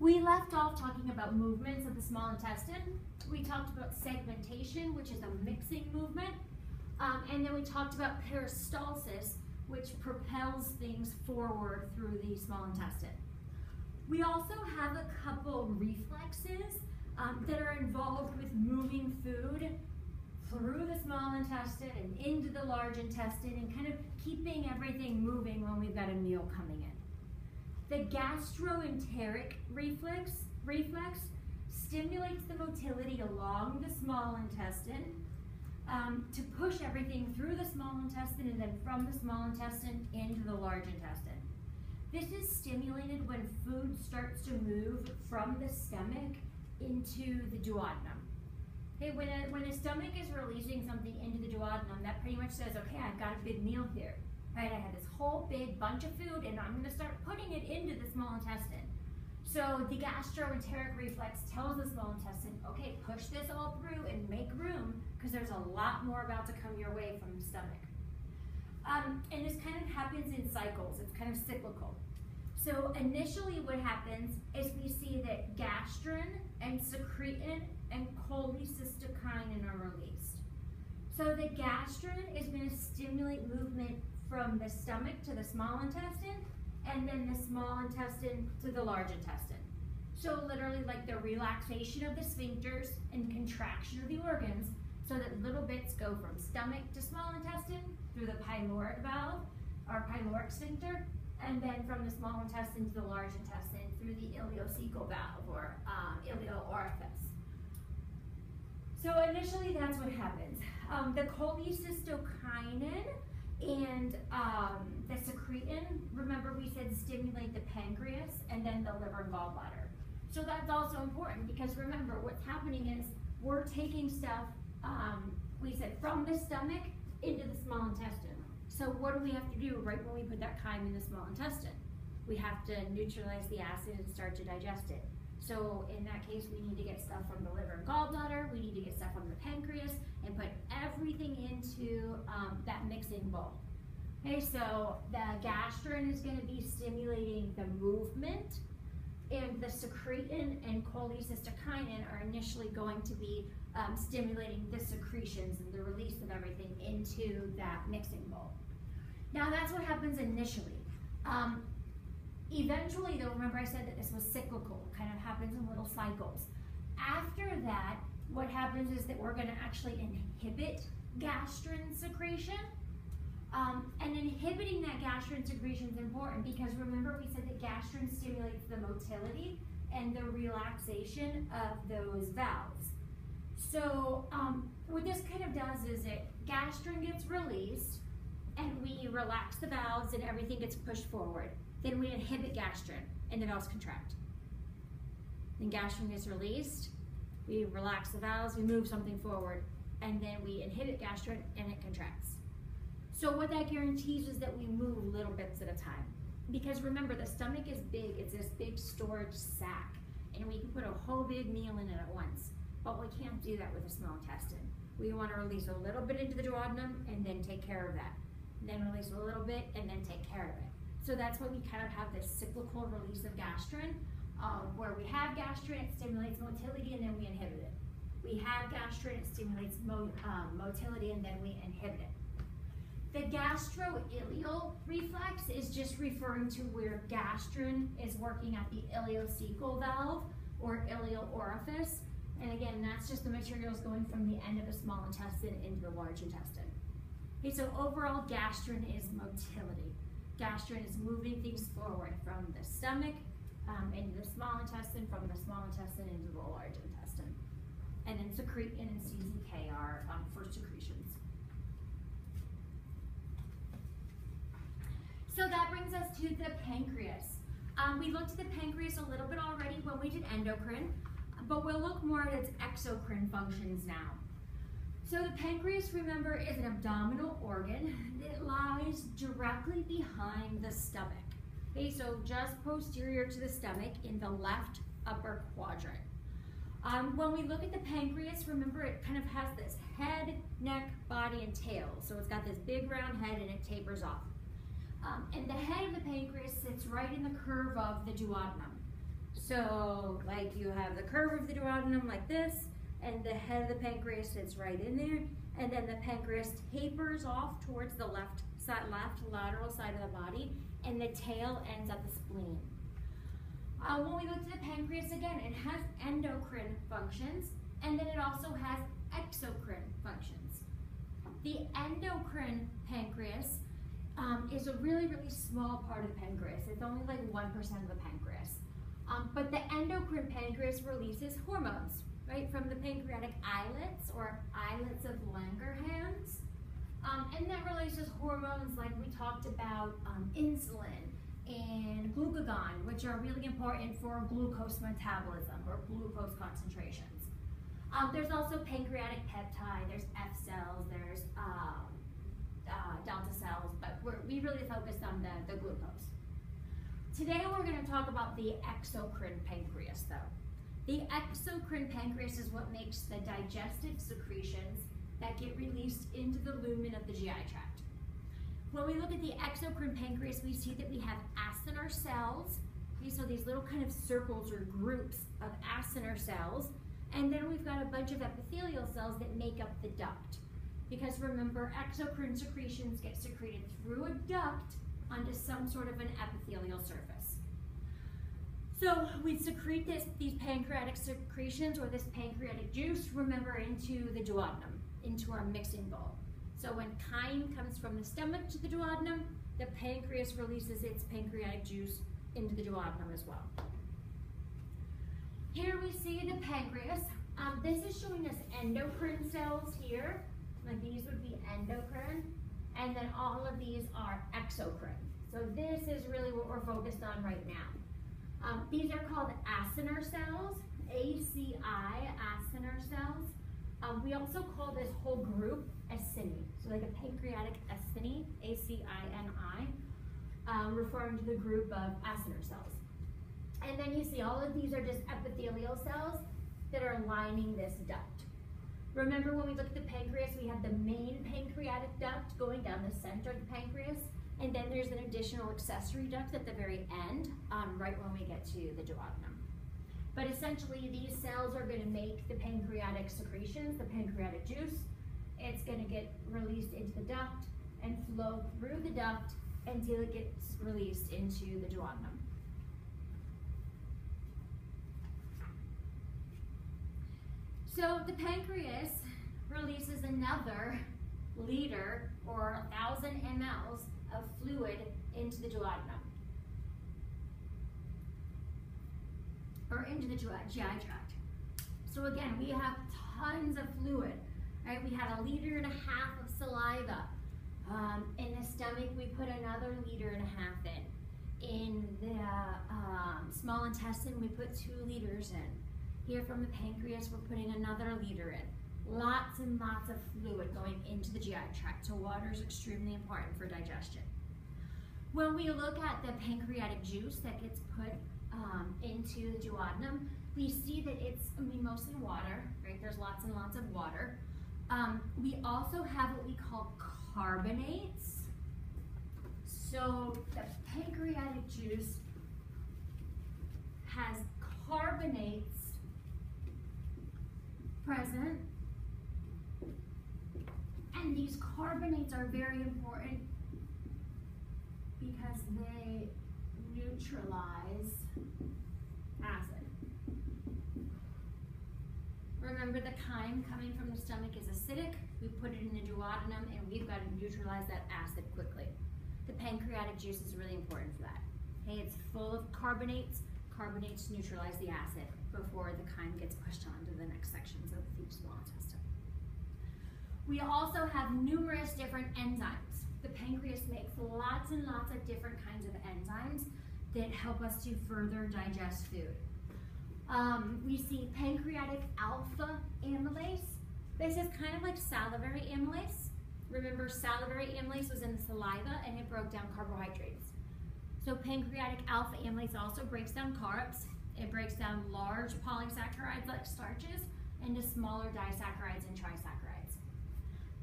We left off talking about movements of the small intestine. We talked about segmentation, which is a mixing movement. Um, and then we talked about peristalsis, which propels things forward through the small intestine. We also have a couple reflexes um, that are involved with moving food through the small intestine and into the large intestine and kind of keeping everything moving when we've got a meal coming in. The gastroenteric reflex, reflex stimulates the motility along the small intestine um, to push everything through the small intestine and then from the small intestine into the large intestine. This is stimulated when food starts to move from the stomach into the duodenum. Okay, when a, when the stomach is releasing something into the duodenum, that pretty much says, okay, I've got a big meal here. Right, I have this whole big bunch of food and I'm gonna start putting it into the small intestine. So the gastroenteric reflex tells the small intestine, okay, push this all through and make room because there's a lot more about to come your way from the stomach. Um, and this kind of happens in cycles, it's kind of cyclical. So initially what happens is we see that gastrin and secretin and cholecystokinin are released. So the gastrin is going to stimulate movement from the stomach to the small intestine and then the small intestine to the large intestine. So literally like the relaxation of the sphincters and contraction of the organs so that little bits go from stomach to small intestine through the pyloric valve or pyloric sphincter and then from the small intestine to the large intestine through the ileocecal valve or um, ileal orifice. So initially that's what happens. Um, the cholecystokinin and um, the secretin, remember we said stimulate the pancreas and then the liver and gallbladder. So that's also important because remember what's happening is we're taking stuff, um, we said from the stomach into the small intestine. So what do we have to do right when we put that chyme in the small intestine? We have to neutralize the acid and start to digest it. So in that case, we need to get stuff from the liver and gallbladder, we need to get stuff from the pancreas, and put everything into um, that mixing bowl. Okay, so the gastrin is gonna be stimulating the movement, and the secretin and cholecystokinin are initially going to be um, stimulating the secretions and the release of everything into that mixing bowl. Now that's what happens initially. Um, eventually though, remember I said that this was cyclical, kind of happens in little cycles. After that, what happens is that we're gonna actually inhibit gastrin secretion. Um, and inhibiting that gastrin secretion is important because remember we said that gastrin stimulates the motility and the relaxation of those valves. So um, what this kind of does is it gastrin gets released and we relax the valves and everything gets pushed forward. Then we inhibit gastrin and the valves contract. Then gastrin gets released, we relax the valves, we move something forward, and then we inhibit gastrin and it contracts. So what that guarantees is that we move little bits at a time. Because remember, the stomach is big, it's this big storage sack, and we can put a whole big meal in it at once. But we can't do that with the small intestine. We want to release a little bit into the duodenum and then take care of that then release a little bit, and then take care of it. So that's why we kind of have this cyclical release of gastrin, um, where we have gastrin, it stimulates motility, and then we inhibit it. We have gastrin, it stimulates mo um, motility, and then we inhibit it. The gastroileal reflex is just referring to where gastrin is working at the ileocecal valve or ileal orifice. And again, that's just the materials going from the end of the small intestine into the large intestine. Okay, so overall gastrin is motility. Gastrin is moving things forward from the stomach um, into the small intestine, from the small intestine into the large intestine. And then secretin and CCK are um, for secretions. So that brings us to the pancreas. Um, we looked at the pancreas a little bit already when we did endocrine, but we'll look more at its exocrine functions now. So the pancreas, remember, is an abdominal organ that lies directly behind the stomach. Okay, so just posterior to the stomach in the left upper quadrant. Um, when we look at the pancreas, remember it kind of has this head, neck, body, and tail. So it's got this big round head and it tapers off. Um, and the head of the pancreas sits right in the curve of the duodenum. So, like you have the curve of the duodenum like this, and the head of the pancreas sits right in there, and then the pancreas tapers off towards the left side, left lateral side of the body, and the tail ends at the spleen. Uh, when we look to the pancreas again, it has endocrine functions, and then it also has exocrine functions. The endocrine pancreas um, is a really, really small part of the pancreas. It's only like 1% of the pancreas. Um, but the endocrine pancreas releases hormones, right, from the pancreatic islets or islets of Langerhans. Um, and that releases hormones like we talked about um, insulin and glucagon, which are really important for glucose metabolism or glucose concentrations. Um, there's also pancreatic peptide, there's F cells, there's um, uh, delta cells, but we really focused on the, the glucose. Today we're going to talk about the exocrine pancreas though. The exocrine pancreas is what makes the digestive secretions that get released into the lumen of the GI tract. When we look at the exocrine pancreas, we see that we have acinar cells. Okay, so these little kind of circles or groups of acinar cells. And then we've got a bunch of epithelial cells that make up the duct. Because remember, exocrine secretions get secreted through a duct onto some sort of an epithelial surface. So we secrete this, these pancreatic secretions or this pancreatic juice, remember, into the duodenum, into our mixing bowl. So when chyme comes from the stomach to the duodenum, the pancreas releases its pancreatic juice into the duodenum as well. Here we see the pancreas. Um, this is showing us endocrine cells here. Like these would be endocrine. And then all of these are exocrine. So this is really what we're focused on right now. Um, these are called acinar cells, ACI, acinar cells. Um, we also call this whole group acini, so like a pancreatic acini, A-C-I-N-I, um, referring to the group of acinar cells. And then you see all of these are just epithelial cells that are lining this duct. Remember when we look at the pancreas, we have the main pancreatic duct going down the center of the pancreas, and then there's an additional accessory duct at the very end, um, right when we get to the duodenum. But essentially, these cells are going to make the pancreatic secretions, the pancreatic juice. It's going to get released into the duct and flow through the duct until it gets released into the duodenum. So the pancreas releases another liter or a thousand mLs of fluid into the duodenum. or into the GI tract. So again, we have tons of fluid, right? We had a liter and a half of saliva. Um, in the stomach, we put another liter and a half in. In the um, small intestine, we put two liters in. Here from the pancreas, we're putting another liter in. Lots and lots of fluid going into the GI tract, so water is extremely important for digestion. When we look at the pancreatic juice that gets put um, into the duodenum, we see that it's, I mean, mostly water, right? There's lots and lots of water. Um, we also have what we call carbonates. So the pancreatic juice has carbonates present. And these carbonates are very important because they neutralize acid. Remember the chyme coming from the stomach is acidic. We put it in the duodenum and we've got to neutralize that acid quickly. The pancreatic juice is really important for that. Okay, it's full of carbonates. Carbonates neutralize the acid before the chyme gets pushed on to the next sections of the small intestine. We also have numerous different enzymes. The pancreas makes lots and lots of different kinds of enzymes that help us to further digest food. Um, we see pancreatic alpha amylase. This is kind of like salivary amylase. Remember, salivary amylase was in the saliva and it broke down carbohydrates. So pancreatic alpha amylase also breaks down carbs. It breaks down large polysaccharides like starches into smaller disaccharides and trisaccharides.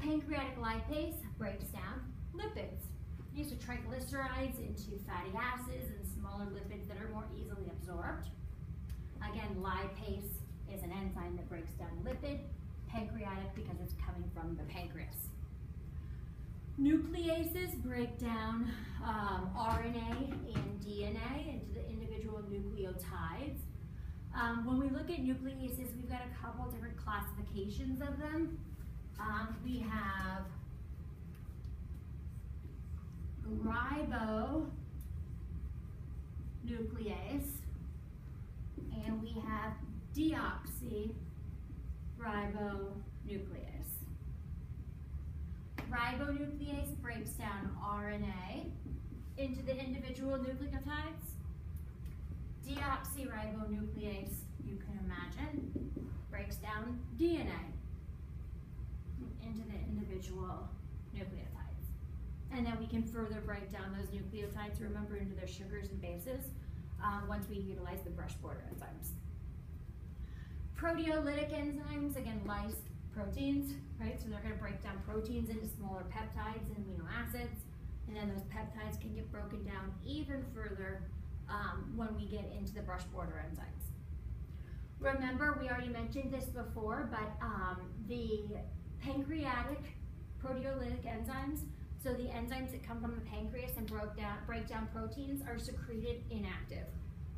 Pancreatic lipase breaks down lipids. These are triglycerides into fatty acids and smaller lipids that are more easily absorbed. Again, lipase is an enzyme that breaks down lipid, pancreatic because it's coming from the pancreas. Nucleases break down um, RNA and DNA into the individual nucleotides. Um, when we look at nucleases, we've got a couple different classifications of them. Um, we have ribonuclease, and we have deoxyribonuclease. Ribonuclease breaks down RNA into the individual nucleotides. Deoxyribonuclease, you can imagine, breaks down DNA individual nucleotides. And then we can further break down those nucleotides, remember, into their sugars and bases um, once we utilize the brush border enzymes. Proteolytic enzymes, again, lyse proteins, right? So they're going to break down proteins into smaller peptides and amino acids. And then those peptides can get broken down even further um, when we get into the brush border enzymes. Remember, we already mentioned this before, but um, the pancreatic proteolytic enzymes, so the enzymes that come from the pancreas and down, break down proteins are secreted inactive,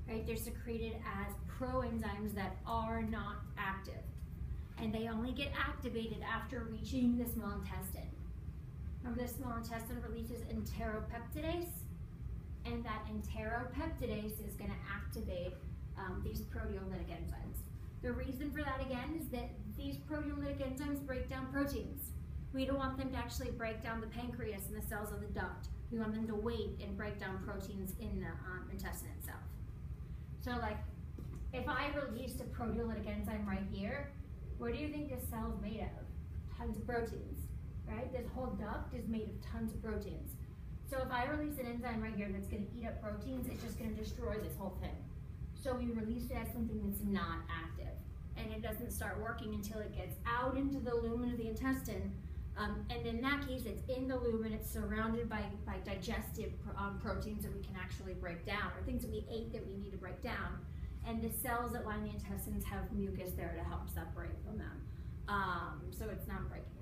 right? They're secreted as proenzymes that are not active. And they only get activated after reaching the small intestine. Remember, the small intestine releases enteropeptidase, and that enteropeptidase is going to activate um, these proteolytic enzymes. The reason for that again is that these proteolytic enzymes break down proteins. We don't want them to actually break down the pancreas and the cells of the duct. We want them to wait and break down proteins in the um, intestine itself. So like, if I released a proteolytic enzyme right here, what do you think this cell is made of? Tons of proteins, right? This whole duct is made of tons of proteins. So if I release an enzyme right here that's gonna eat up proteins, it's just gonna destroy this whole thing. So we release it as something that's not active. And it doesn't start working until it gets out into the lumen of the intestine. Um, and in that case, it's in the lumen, it's surrounded by, by digestive um, proteins that we can actually break down, or things that we ate that we need to break down. And the cells that line the intestines have mucus there to help separate from them. Um, so it's not breaking.